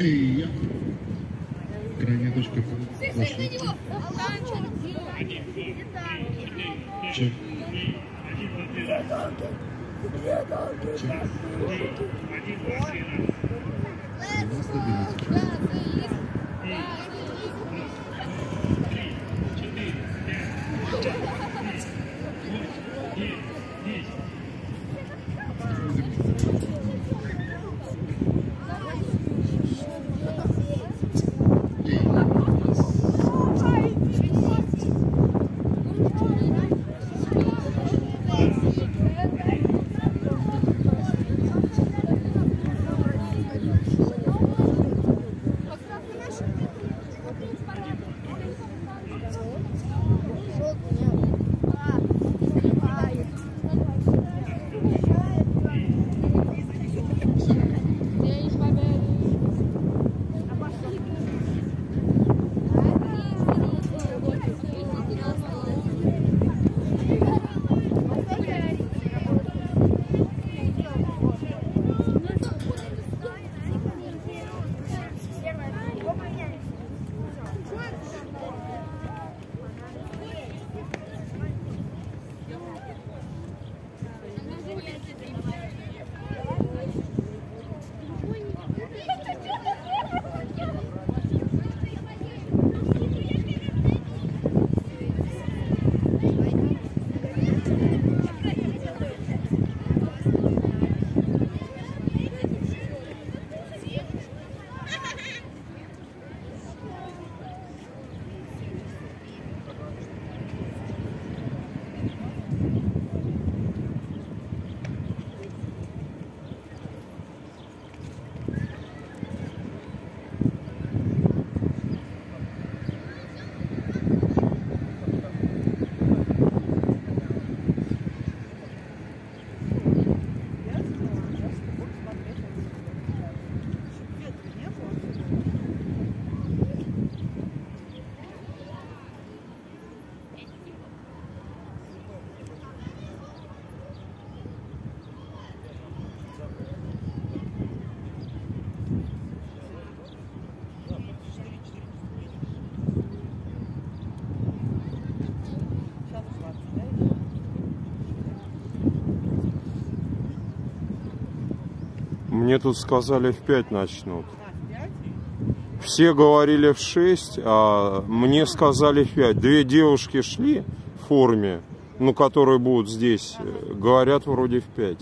Эй, я. Крайняя точка. Чек. Чек. Она Мне тут сказали в 5 начнут. Все говорили в 6, а мне сказали в 5. Две девушки шли в форме, ну, которые будут здесь, э, говорят вроде в 5.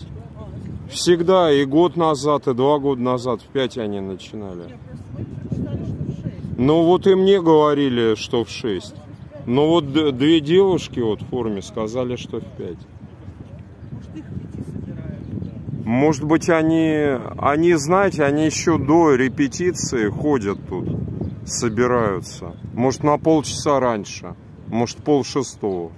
Всегда, и год назад, и два года назад в 5 они начинали. Ну вот и мне говорили, что в 6. Но вот д- две девушки вот в форме сказали, что в 5. Может быть, они, они, знаете, они еще до репетиции ходят тут, собираются. Может, на полчаса раньше, может, пол шестого.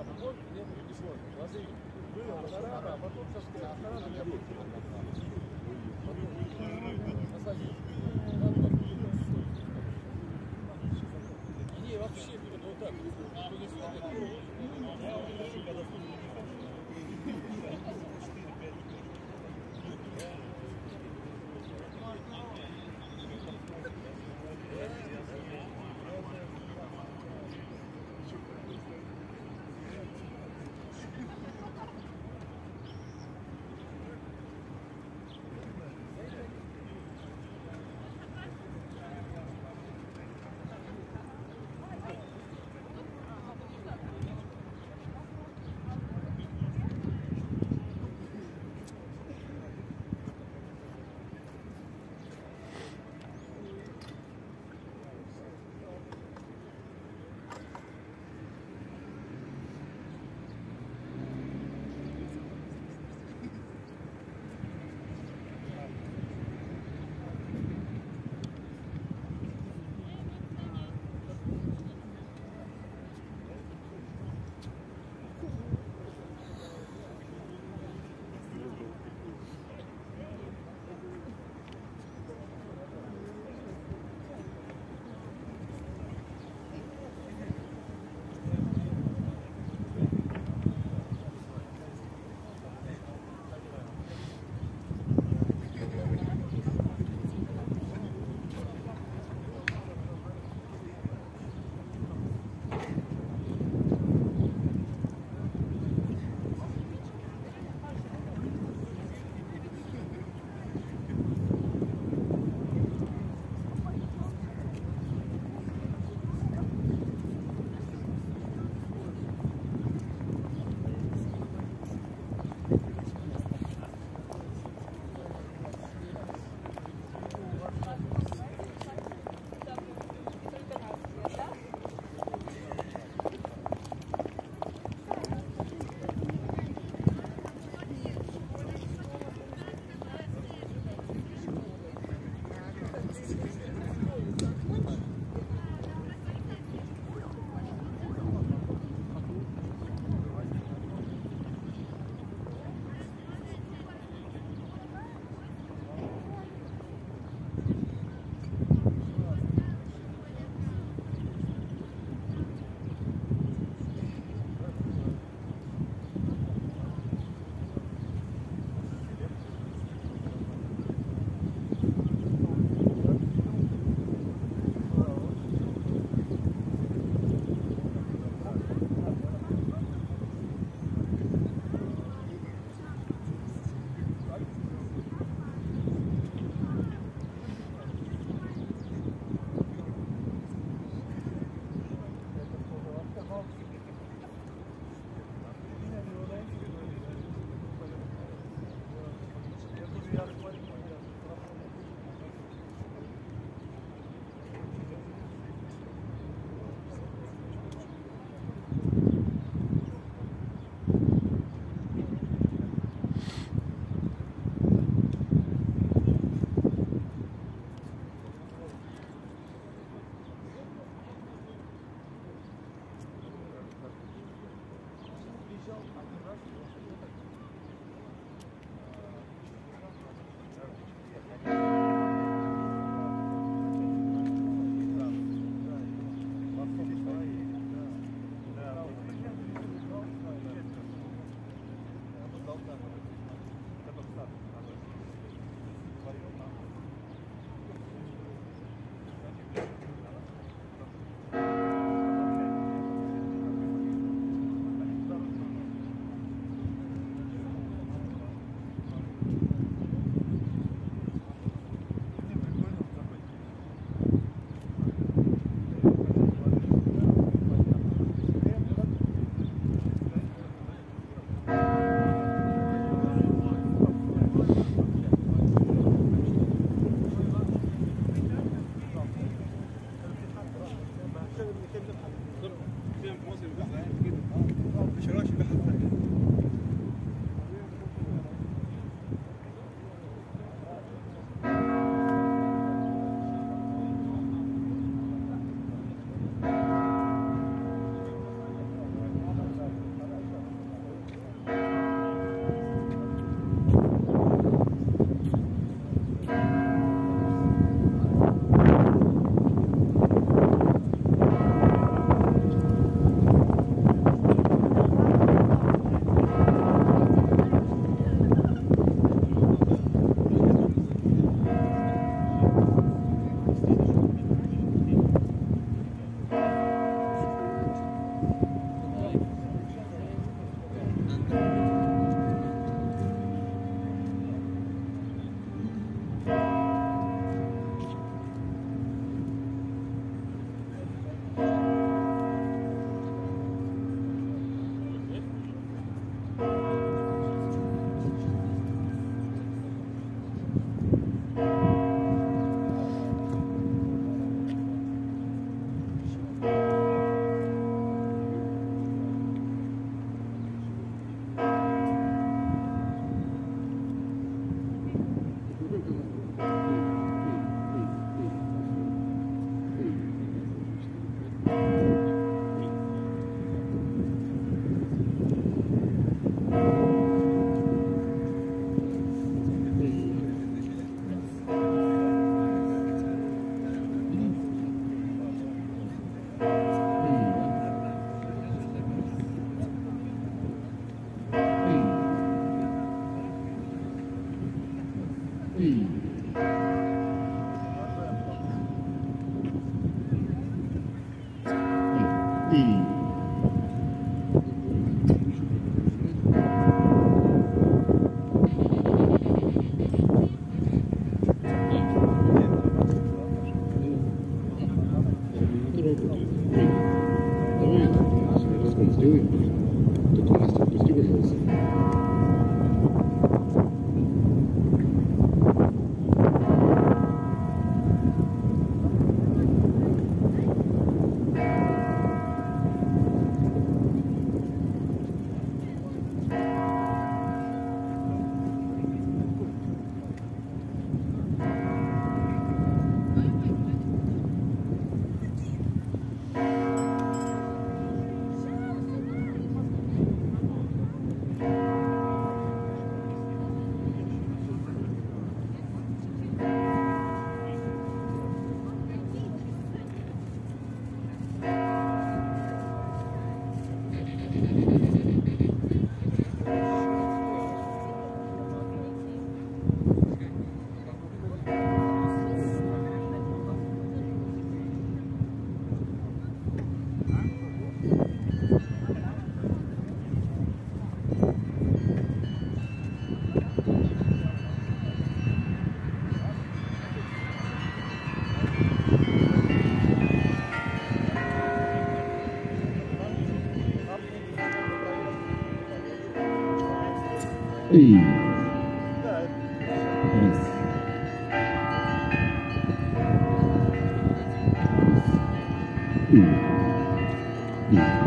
Панорама, вот, не будет бесплатно. Владимир, было панорама, а потом сейчас панорама не будет. Насадись. Не, вообще будет вот так. Никто не смотрит. Mm. Mm.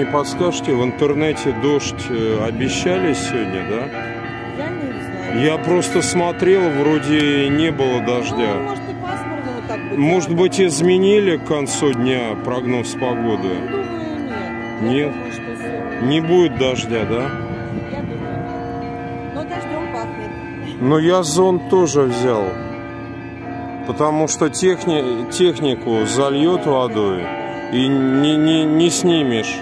Не подскажете, в интернете дождь э, обещали сегодня, да? Я не знаю. Я просто смотрел, вроде не было Ну, дождя. может и пасмурно вот так будет. Может быть, изменили к концу дня прогноз погоды? Думаю, нет. Нет? Думаю. Не будет дождя, да? Я думаю. Но дождем пахнет. Но я зонт тоже взял. Потому что техни... технику зальет водой и не, не, не снимешь.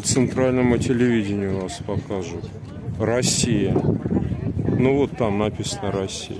по центральному телевидению вас покажут. Россия. Ну вот там написано Россия.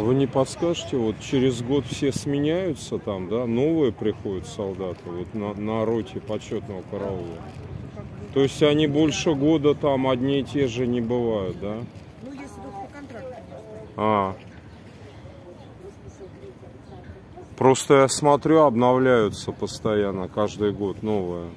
А вы не подскажете, вот через год все сменяются там, да, новые приходят солдаты вот на, на роте почетного караула? То есть они больше года там одни и те же не бывают, да? Ну, если только по контракту. А. Просто я смотрю, обновляются постоянно, каждый год новое.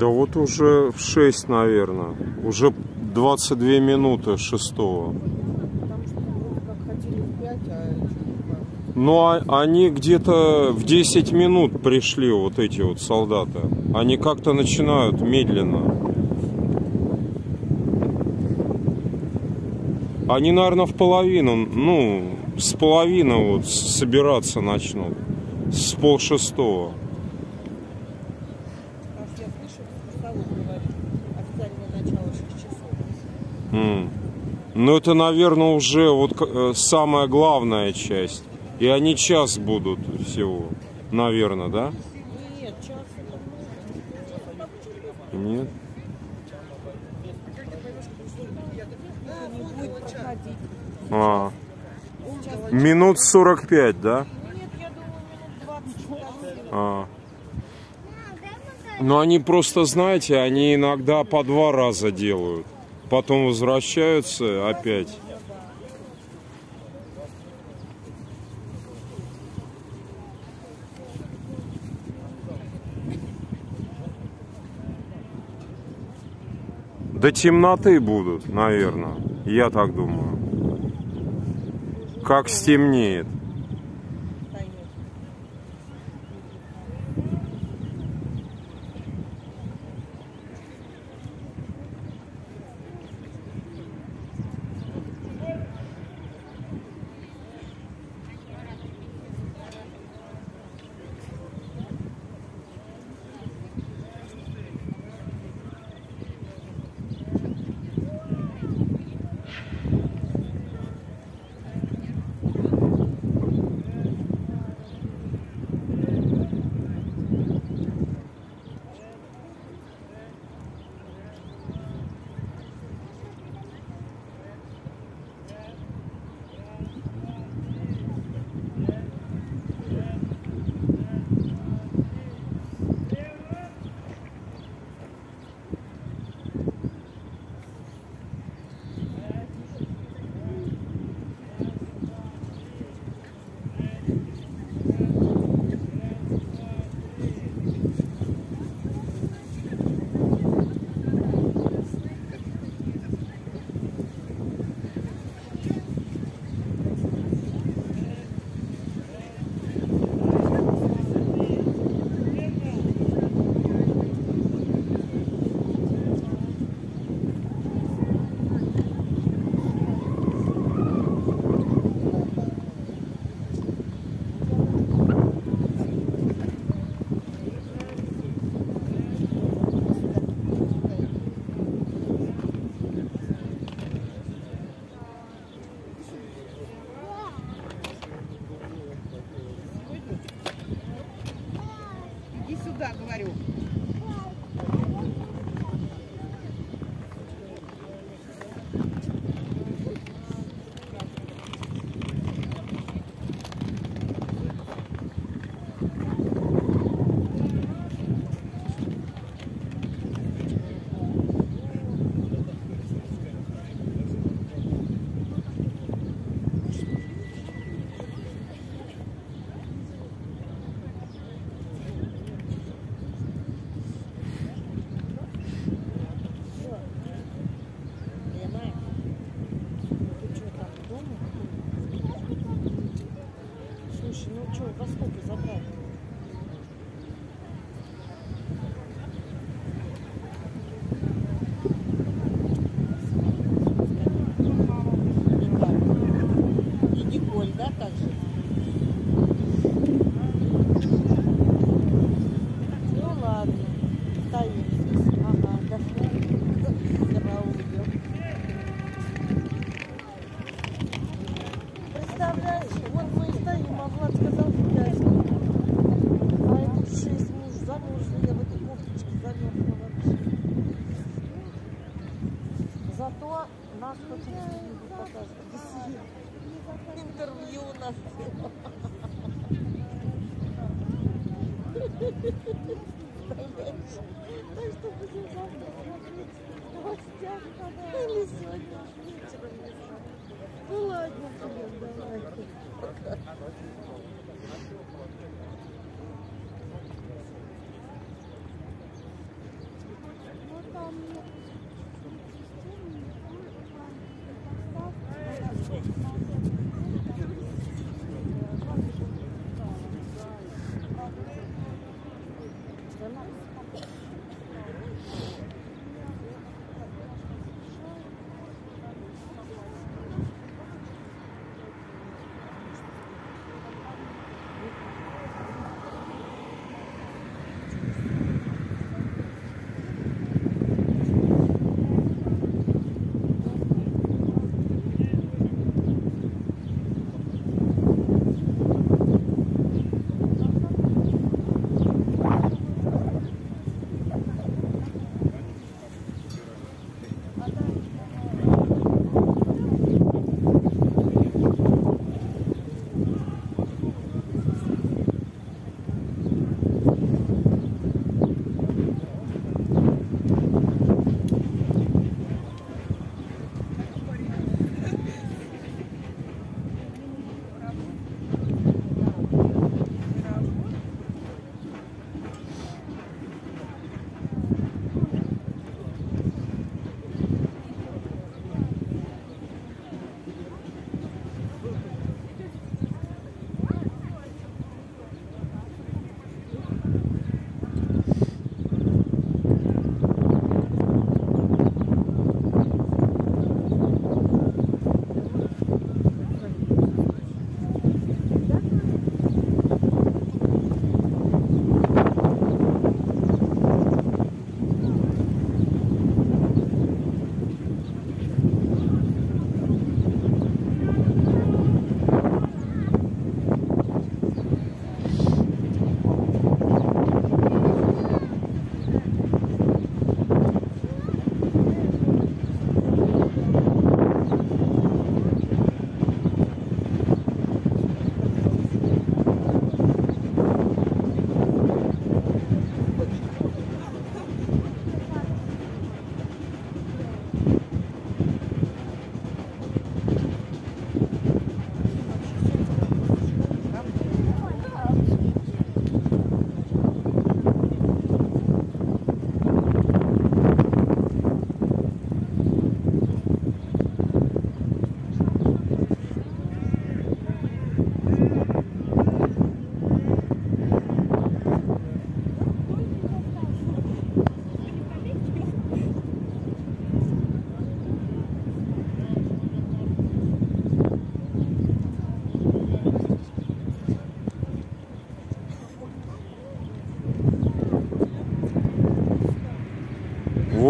Да вот уже в 6, наверное. Уже 22 минуты шестого. Потому что как хотели в 5, а Ну, а они где-то в 10 минут пришли, вот эти вот солдаты. Они как-то начинают медленно. Они, наверное, в половину, ну, с половины вот собираться начнут. С полшестого. Потому что я слышу, Столов говорит, официальное начало 6 часов. М. Ну, это, наверное, уже вот э, самая главная часть. И они час будут всего, наверное, да? Нет, час. Нет? А. Минут 45, да? Нет, я думаю, минут 20. А. Но они просто, знаете, они иногда по два раза делают. Потом возвращаются опять. До темноты будут, наверное. Я так думаю. Как стемнеет.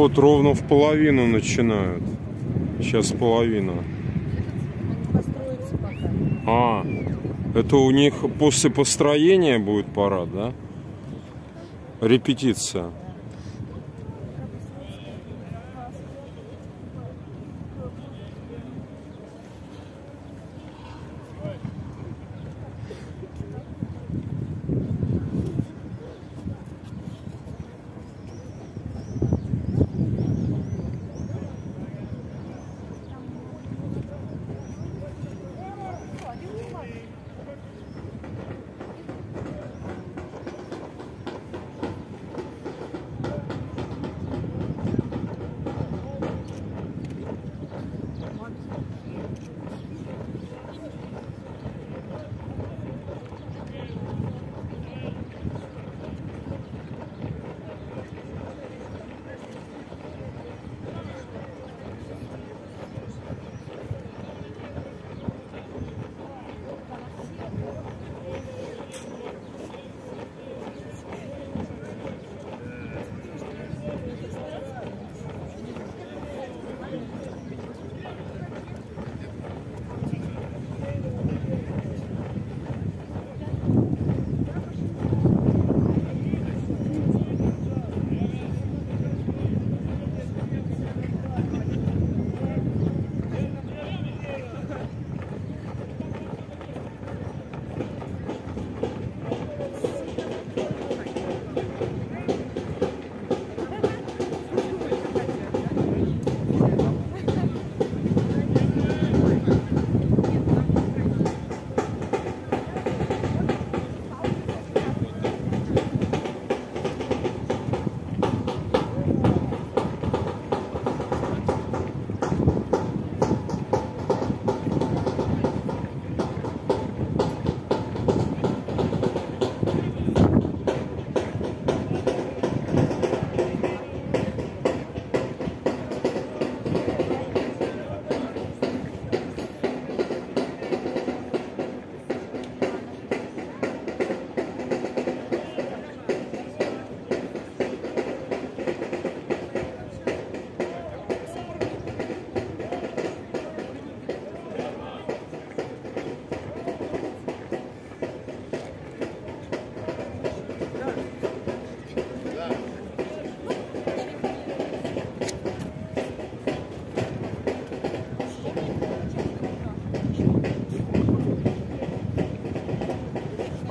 Вот ровно в половину начинают. Сейчас половина. А, это у них после построения будет парад, да? Репетиция.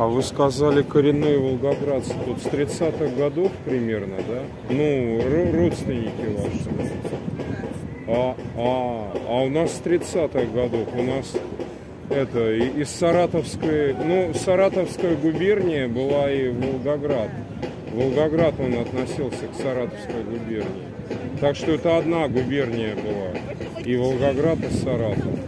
Вы сказали коренные волгоградцы. Тут с 30-х годов примерно, да? Ну, ро- родственники ваши. А, а, а у нас с 30-х годов. У нас это из Саратовской, ну, Саратовская губерния была и Волгоград. Волгоград он относился к Саратовской губернии. Так что это одна губерния была. И Волгоград, и Саратов.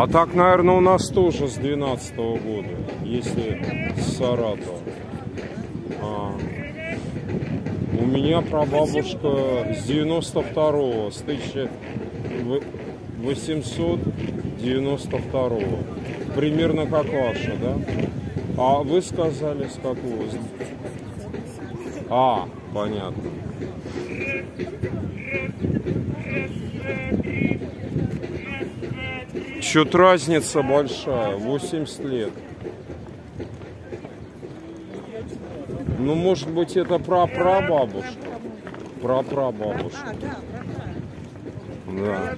А так, наверное, у нас тоже с 12 года, если с Саратова. А. У меня прабабушка с 92-го, с 1892 Примерно как ваша, да? А вы сказали с какого? А, понятно. Чуть разница большая, 80 лет. Ну, может быть, это прапрабабушка. Прапрабабушка. Да,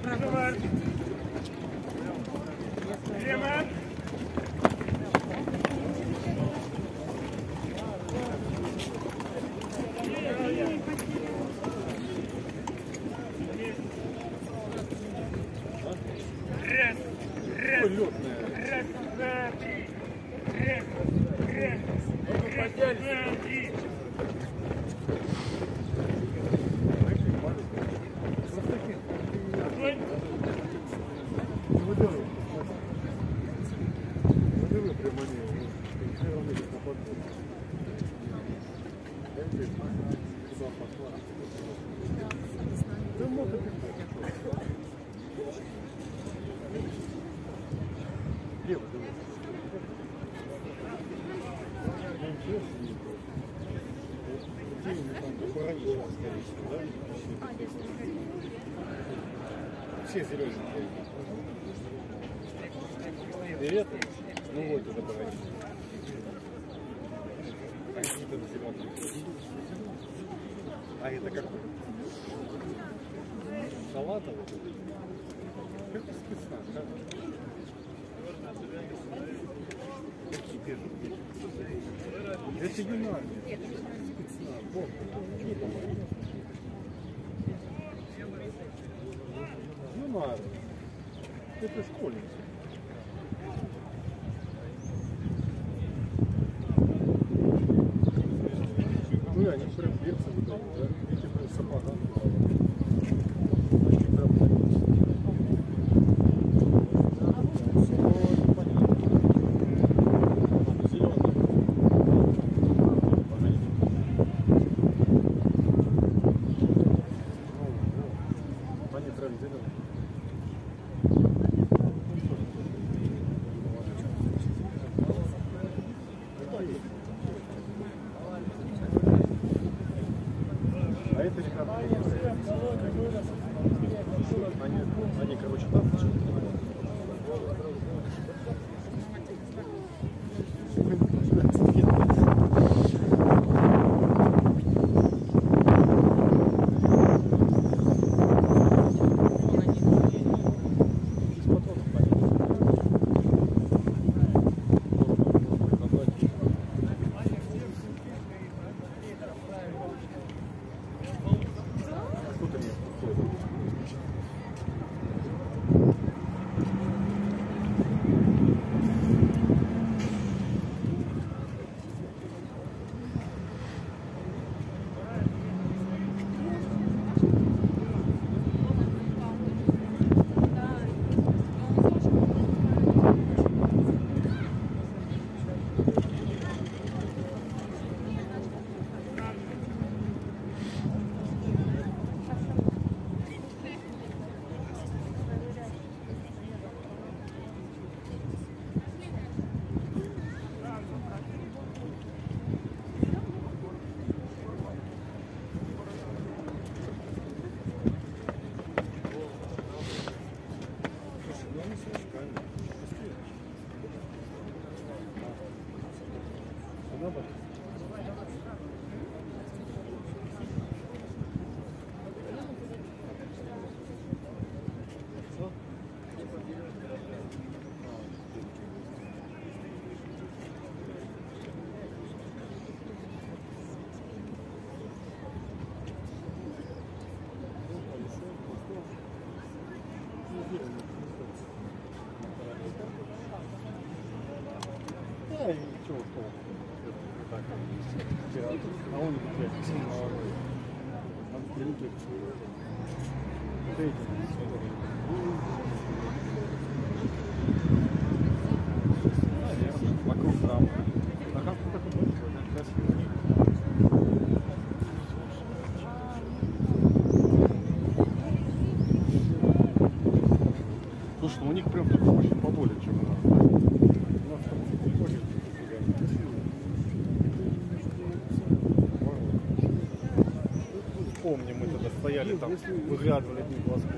Господь.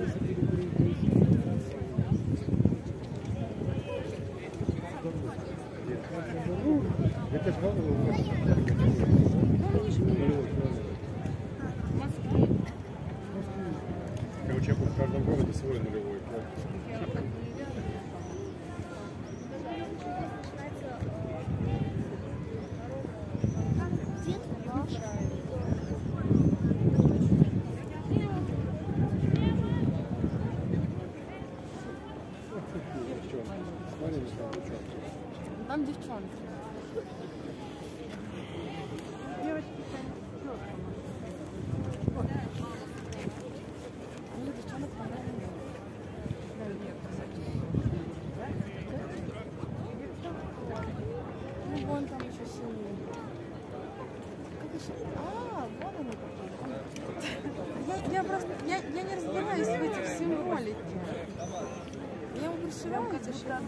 Понимаете, что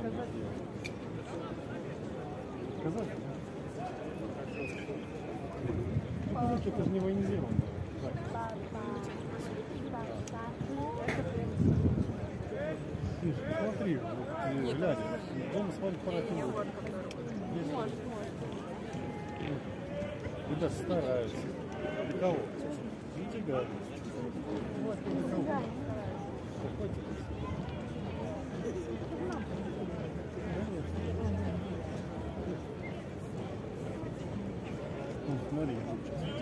Казахи? Казахи это же не военизировано. Смотри, глядя, дома с вами пора Может, Ребята стараются. Для кого? Для тебя. Вот,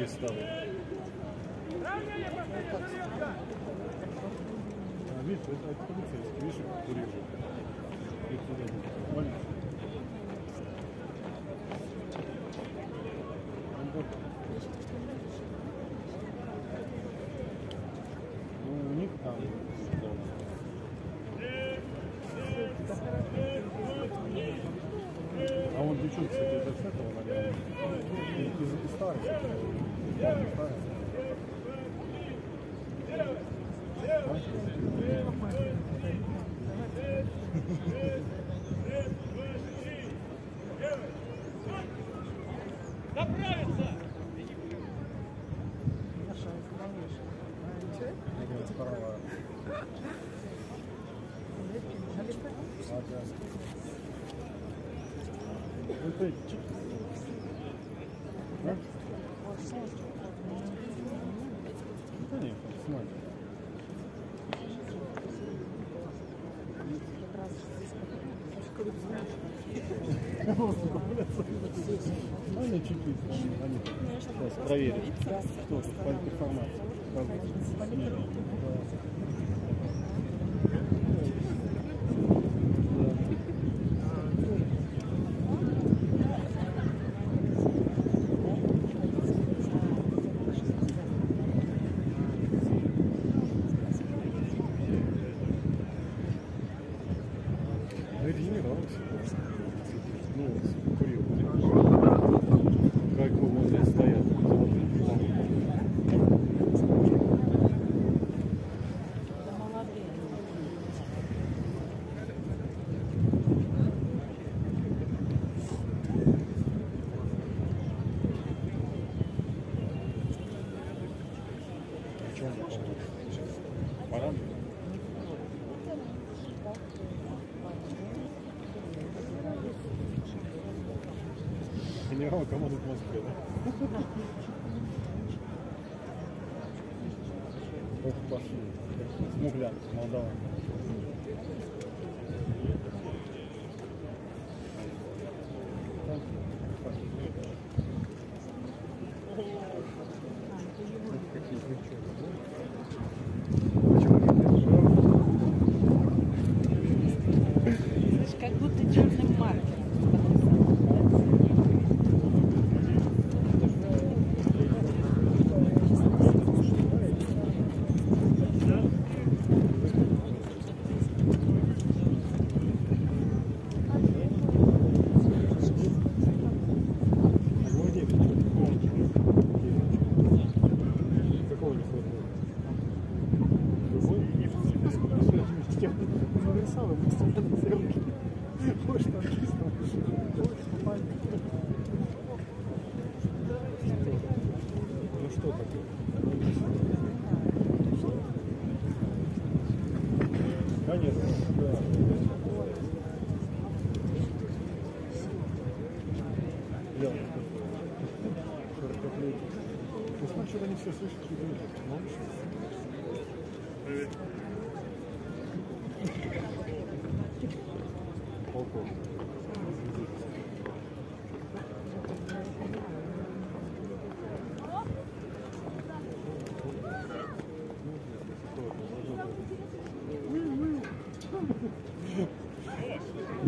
перестали. А, видишь, это полицейский, видишь, курил. Господи, блядь. Что,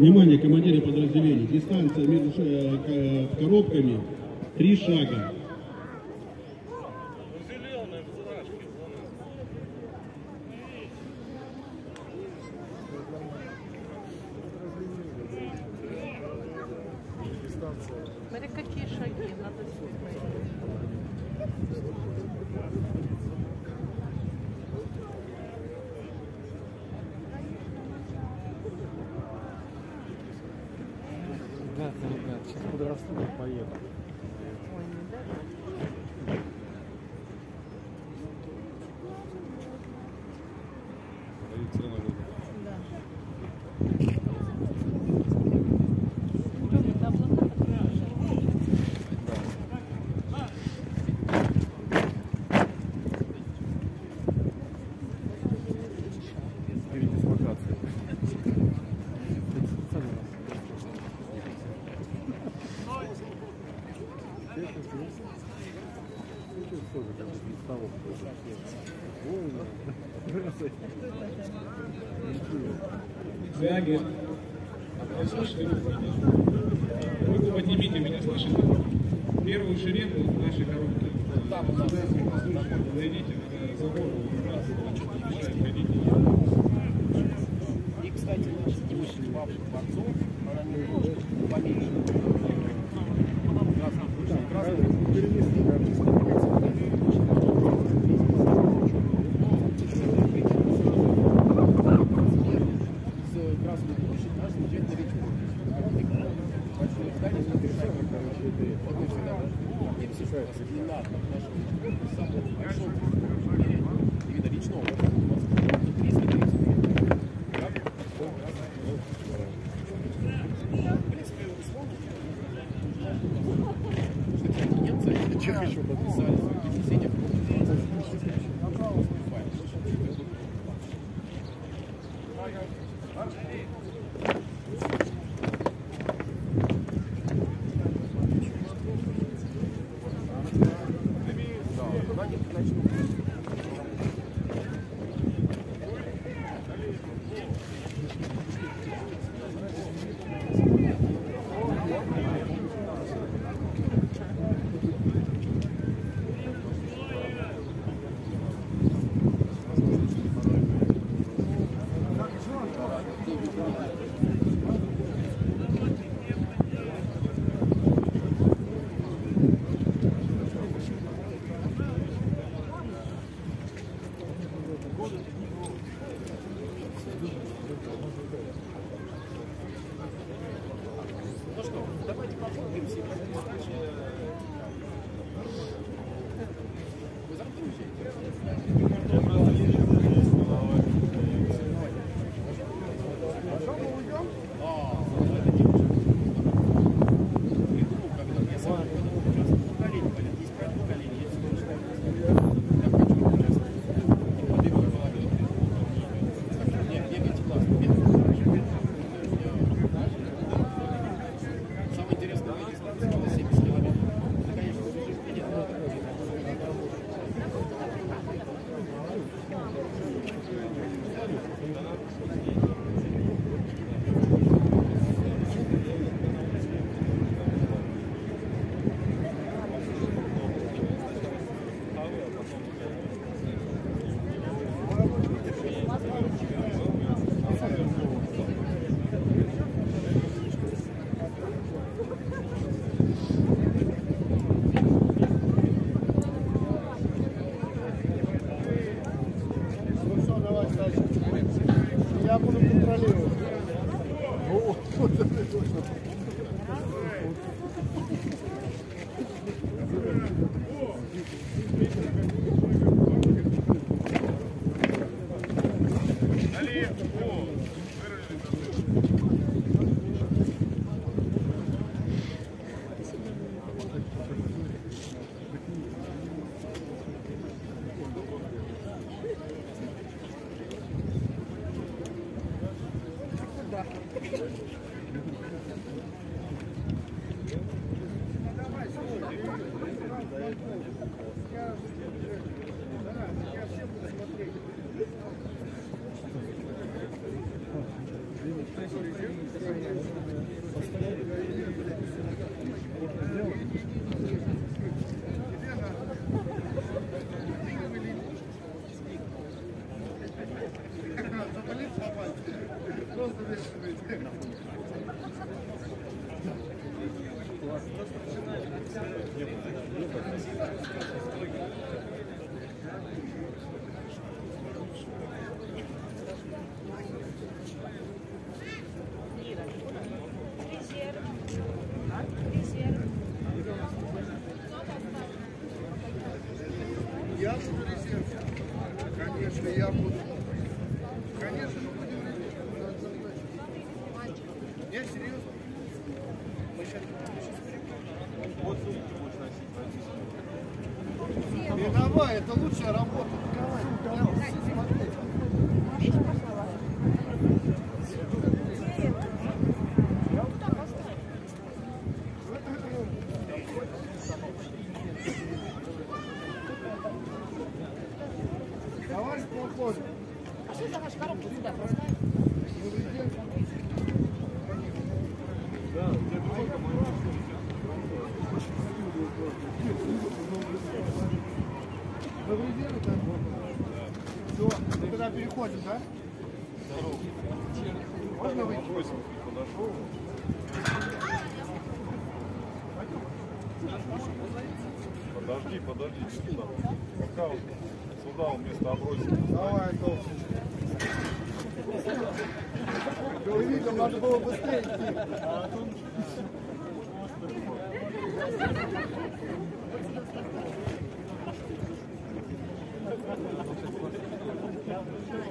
Внимание, командиры подразделений. Дистанция между э, коробками три шага. сейчас под поеду.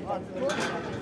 はい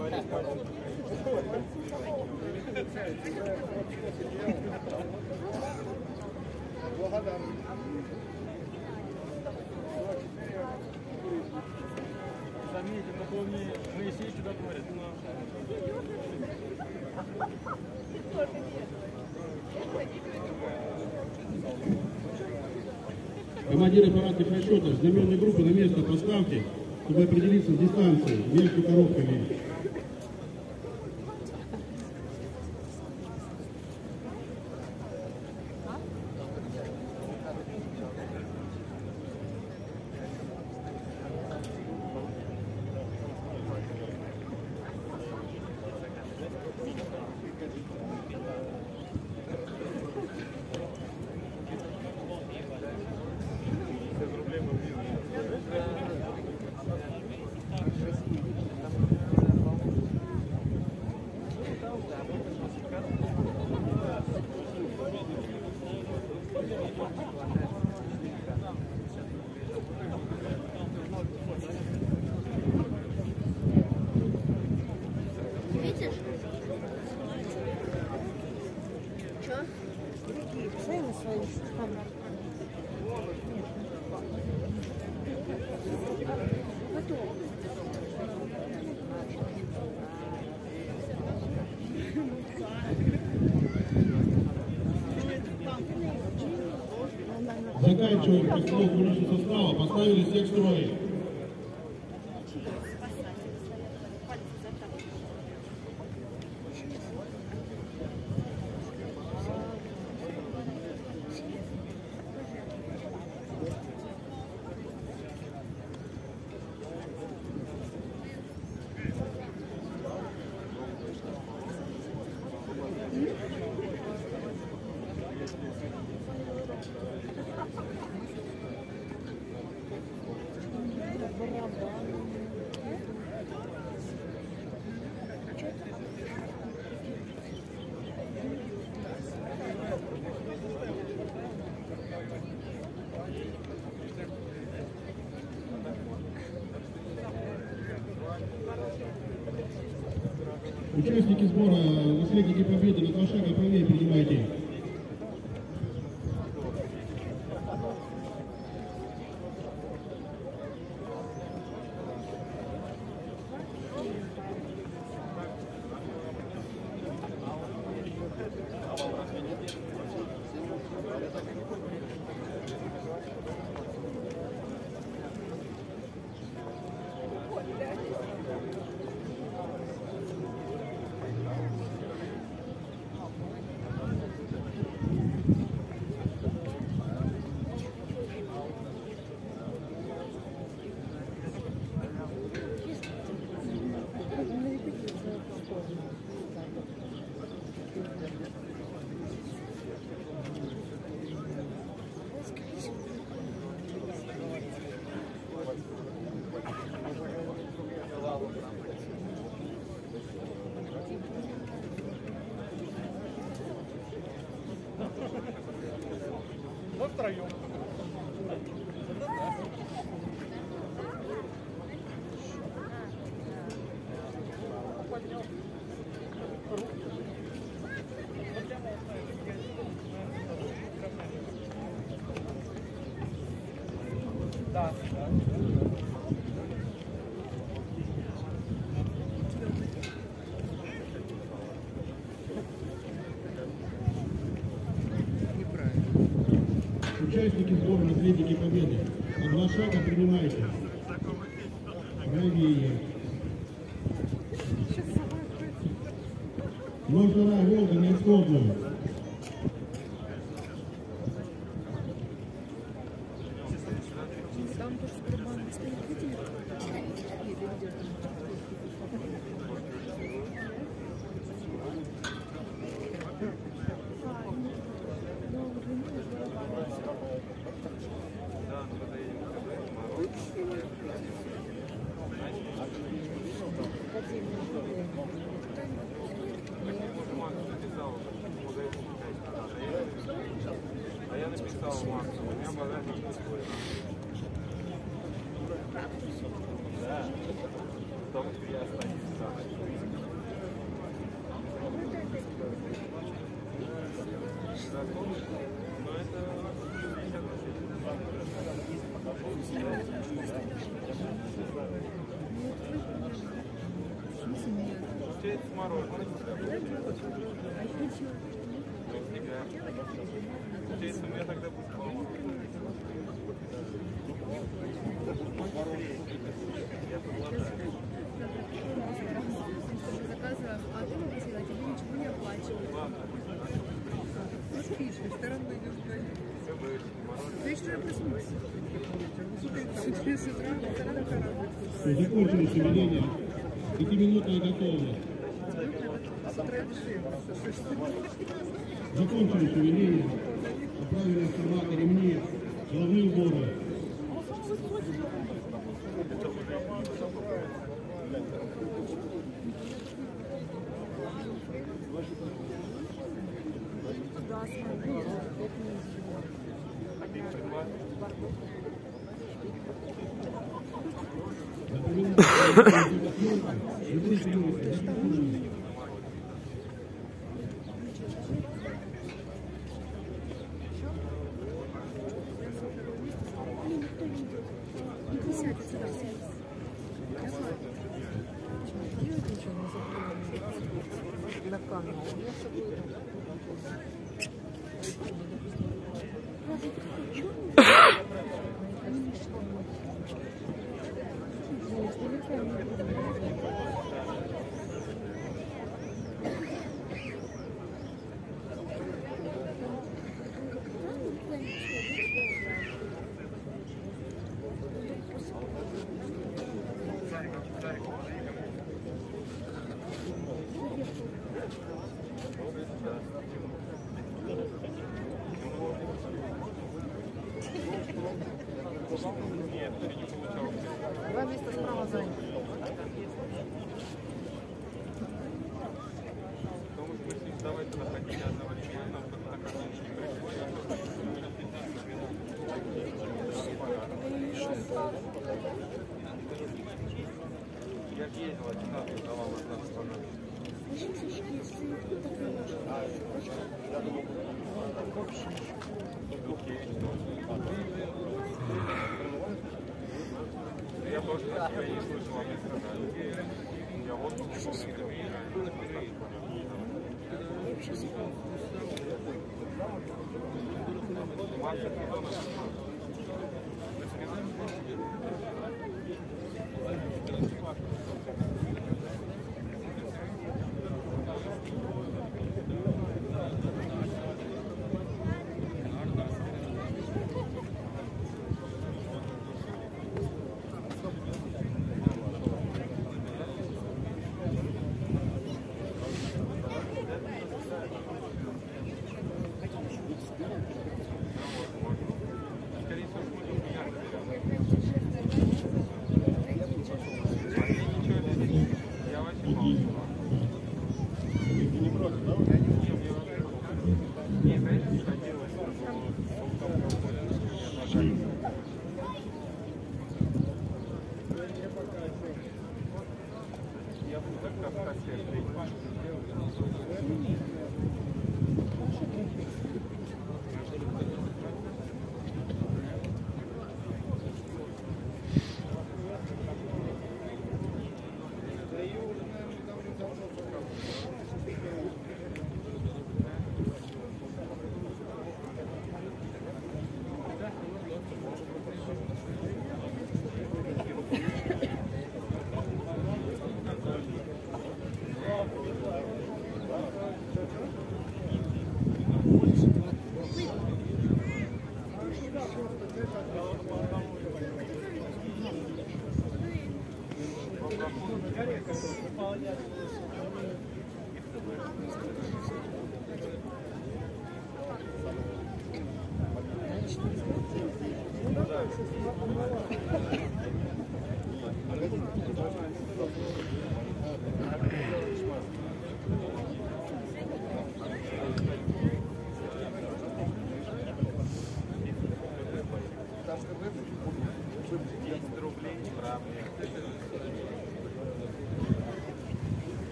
творит. Заметьте, наполнение Моисей чудо творит. Командир аппаратных расчетов знаменной группы на место поставки, чтобы определиться с дистанцией между коробками. Получается, у меня тогда будет мало. Заказываем, а ты попросила, не оплачивают. Ты спишь, ресторан что, я проснусь? С Закончили шевеление, направили автоматы, ремни, головные уборы. Напоминаю,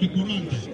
importante.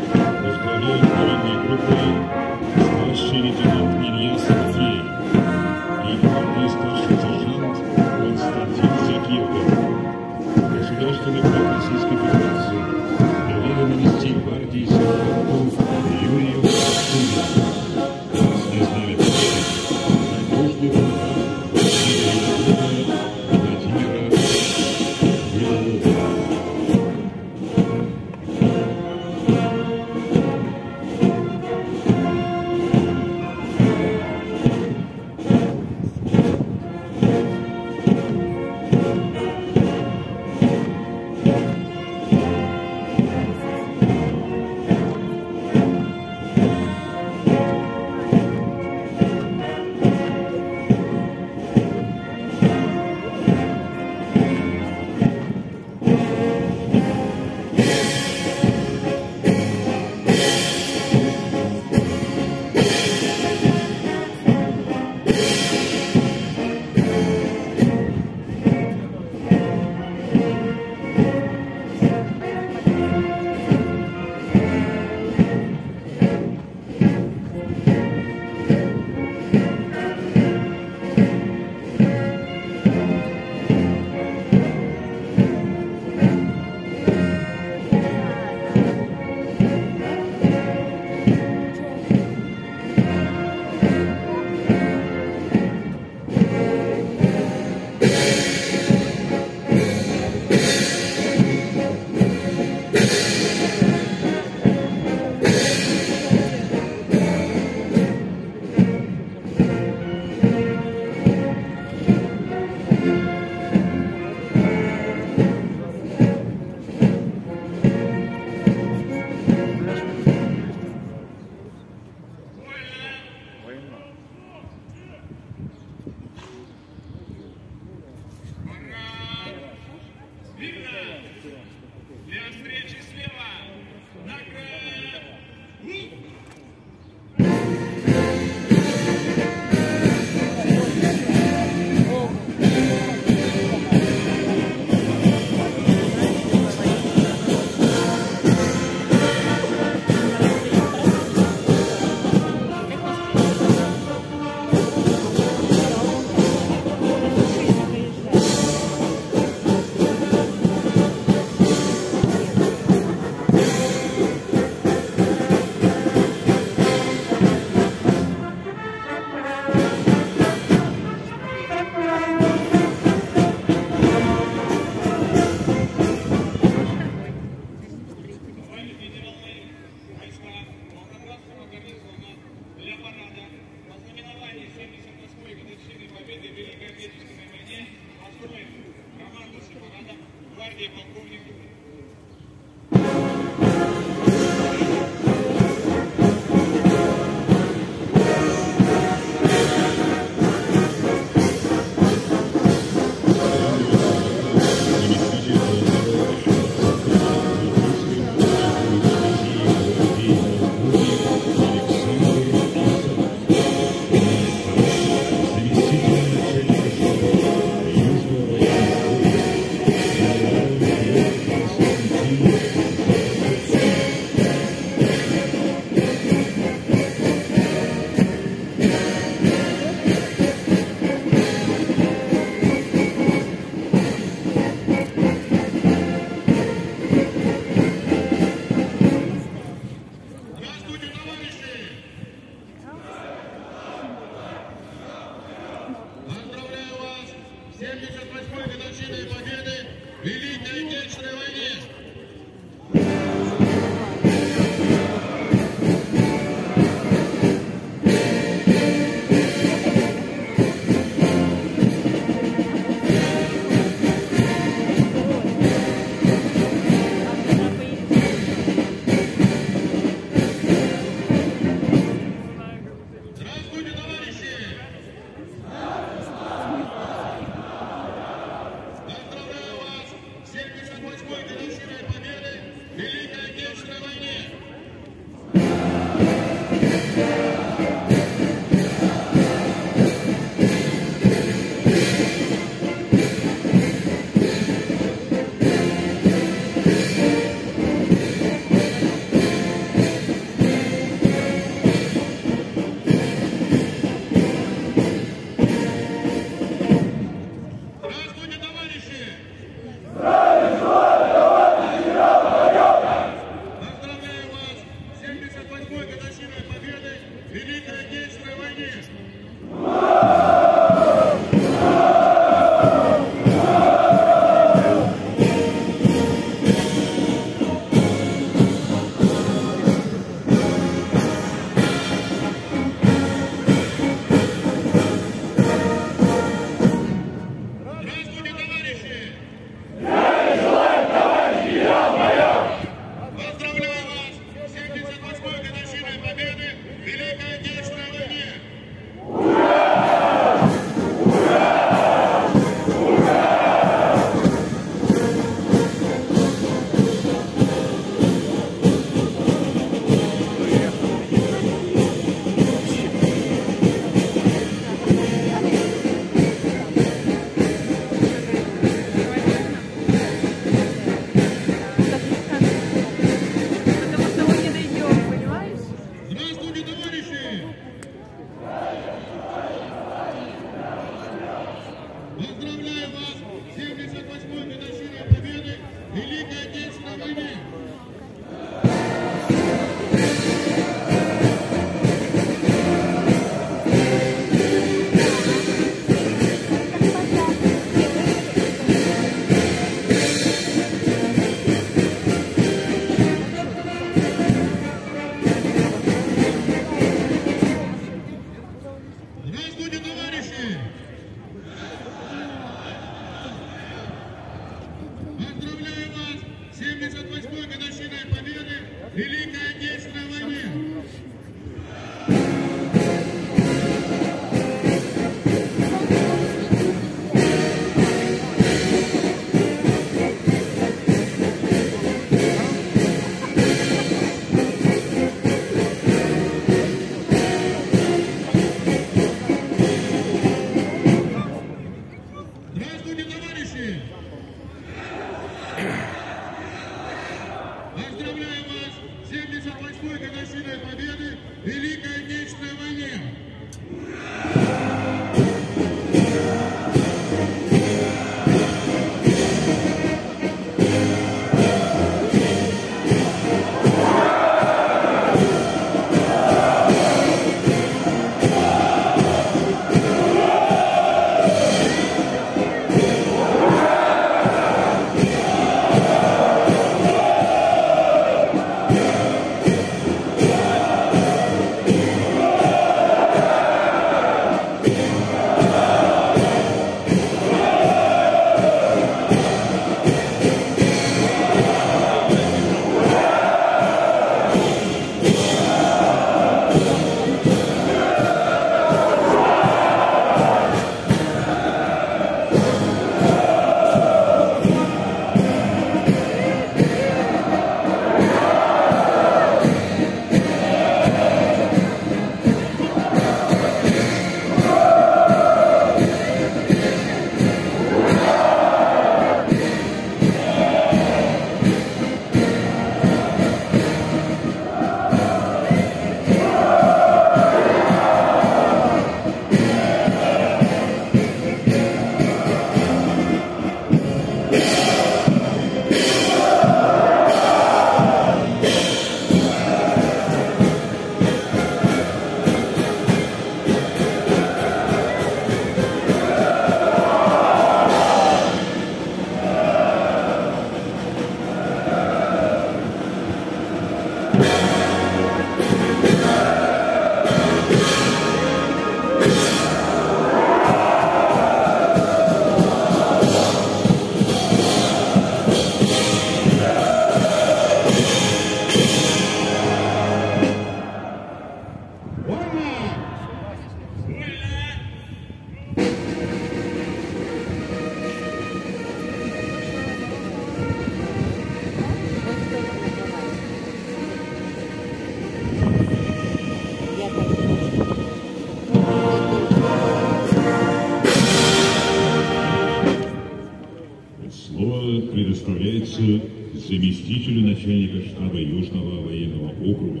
Начальника штаба Южного военного округа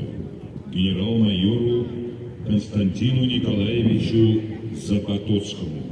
генерал-майору Константину Николаевичу Запотоцкому.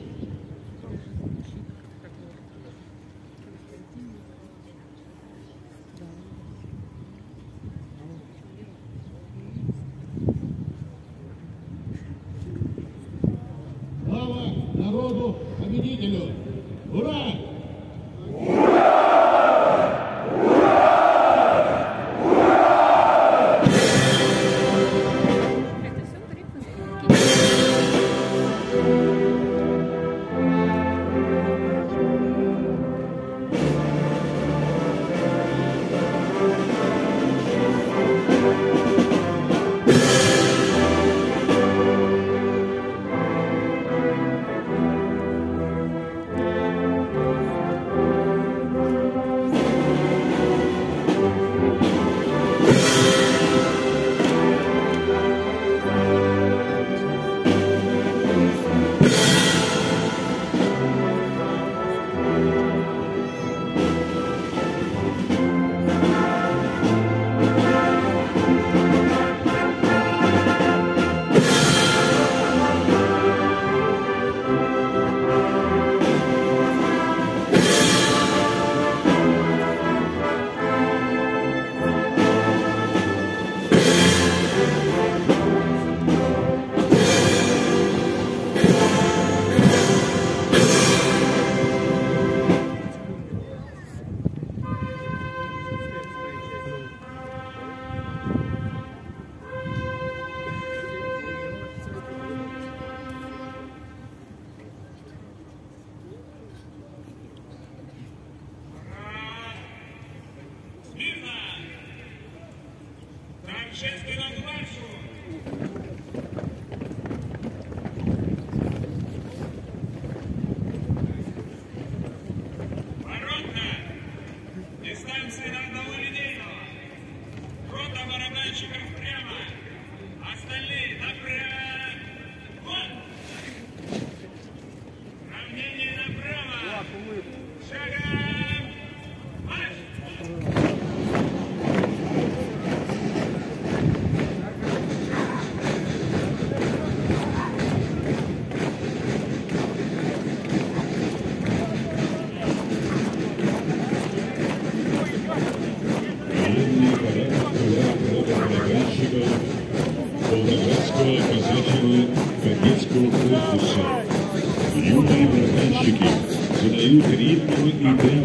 completely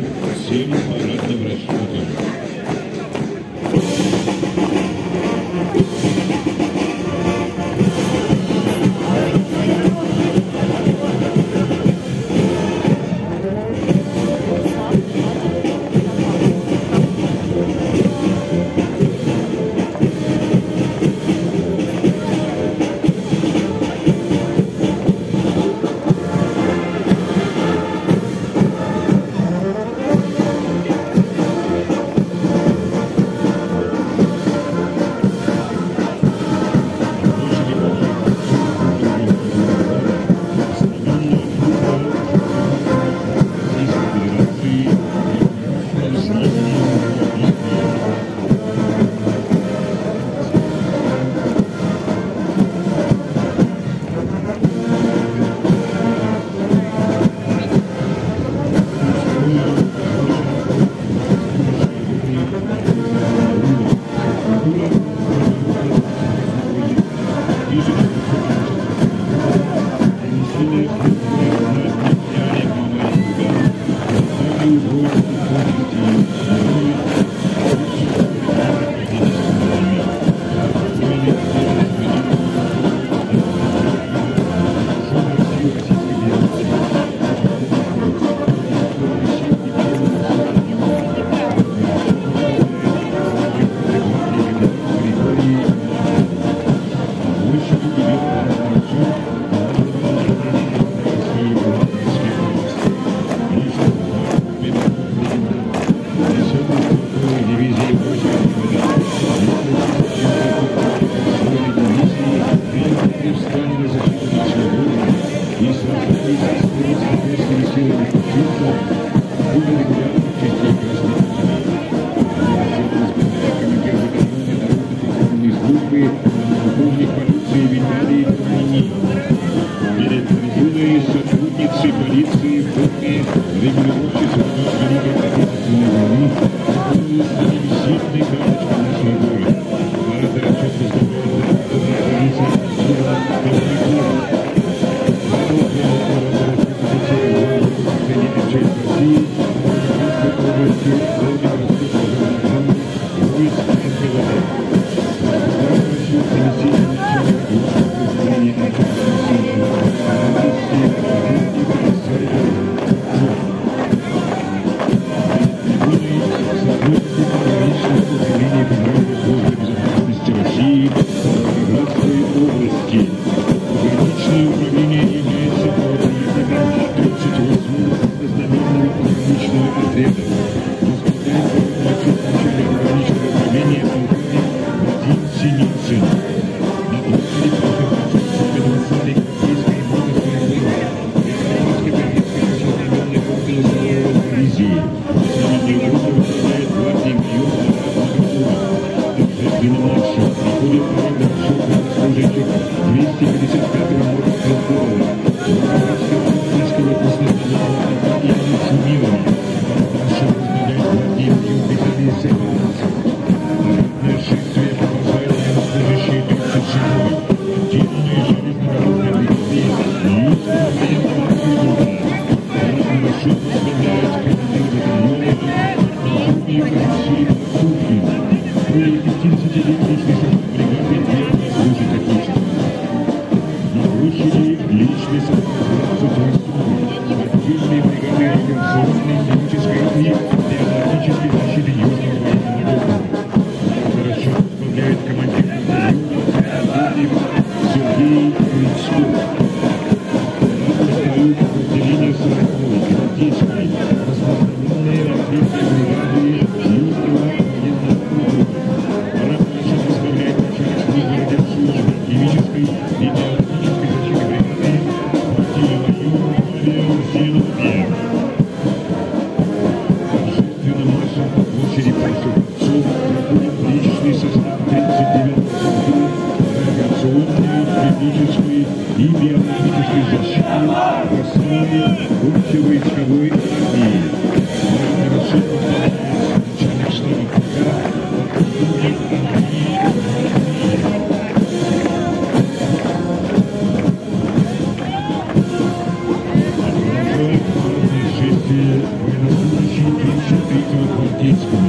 Victor Kondinsky,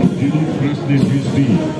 Abdullah Krasny Vizdi,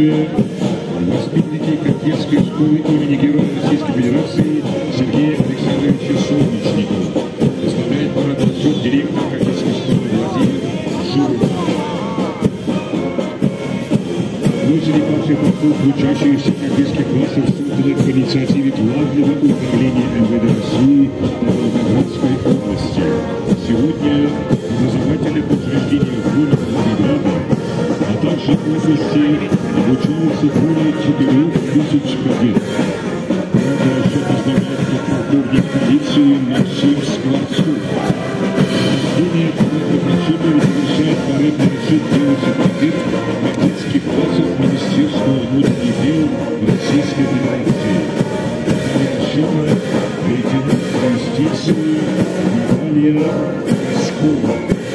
события воспитанники Кокетской школы имени Героя Российской Федерации Сергея Александровича Солнечникова. Представляет парад отчет директора Кокетской школы Владимир Журов. Дочери павших отцов, учащиеся кокетских классов, созданных по инициативе Главного управления МВД России по Волгоградской области. Сегодня в образовательных учреждениях города Волгограда также в области обучаются более 4000 кадетов. Правда, счет возглавляет подполковник полиции Максим Скворцов. Рождение правонарушителей совершает порядный расчет девушек кадет кадетских классов Министерства внутренних дел Российской Федерации. Расчета лейтенант юстиции Наталья Пскова.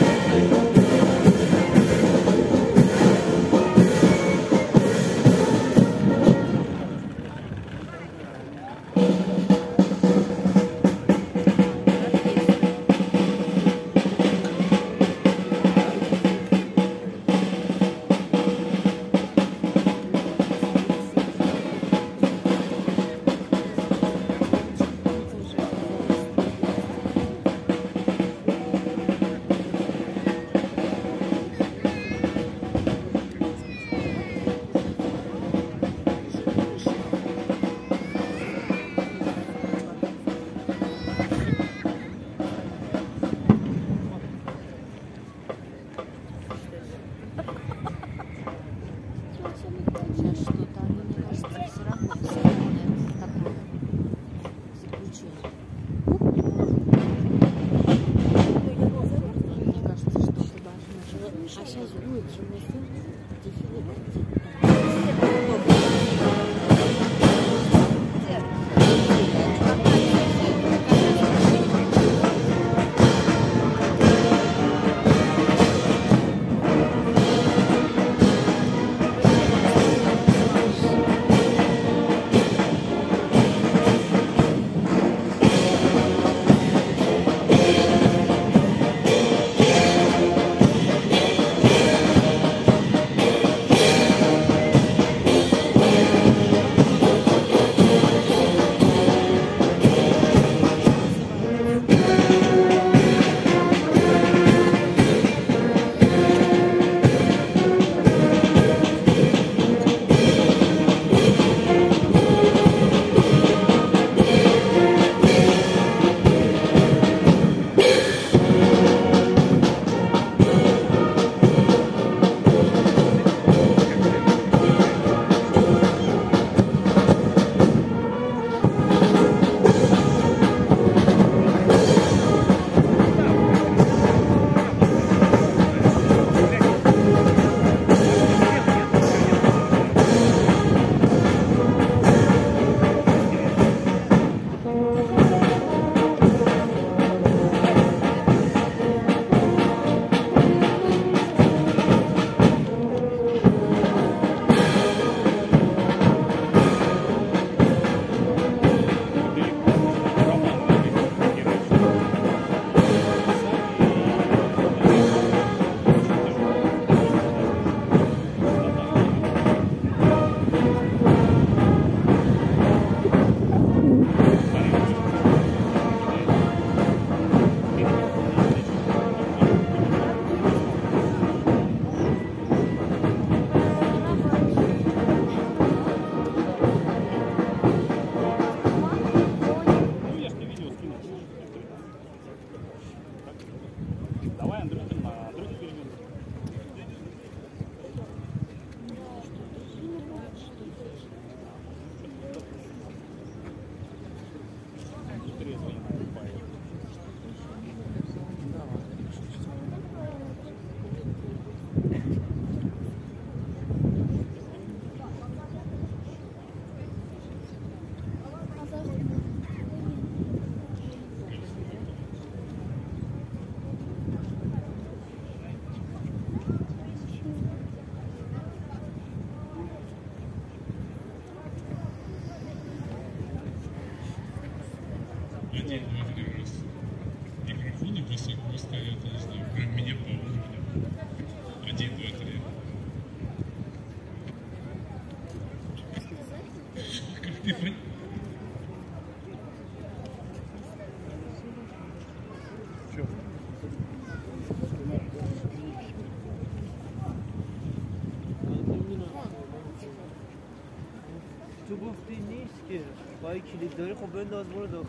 کلید داری خب بنداز برو داخل.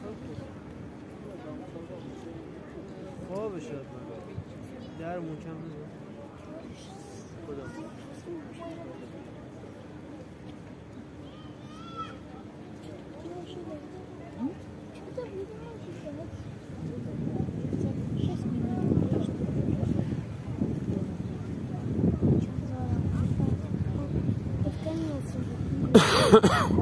خواب شد. در محکم بزن. خدا. Ha ha ha.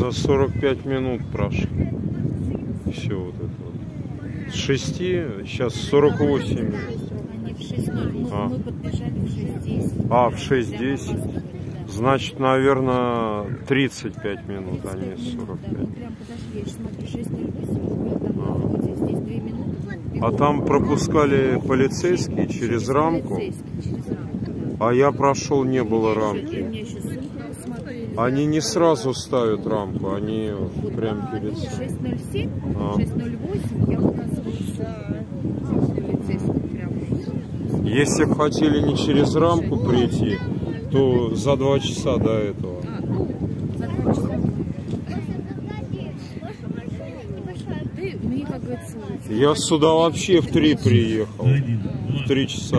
За 45 минут прошли. Все вот это вот. С 6, сейчас 48 минут. Они в 6.00, мы, А. мы подбежали в 6.10. А, в 6.10. Значит, наверное, 35 минут, а не 45. Мы прям подошли, я сейчас смотрю, 6.08, мы там на входе, здесь 2 минуты. А там пропускали полицейские через рамку, а я прошел, не было рамки. меня еще сумку посмотрели. Они не сразу ставят рамку, они прям перед... 6.07, А. 6.08, я прям. Если бы хотели не через рамку прийти, то за два часа до этого. А, ну, за два часа. Да, Я сюда вообще в три приехал. В три часа.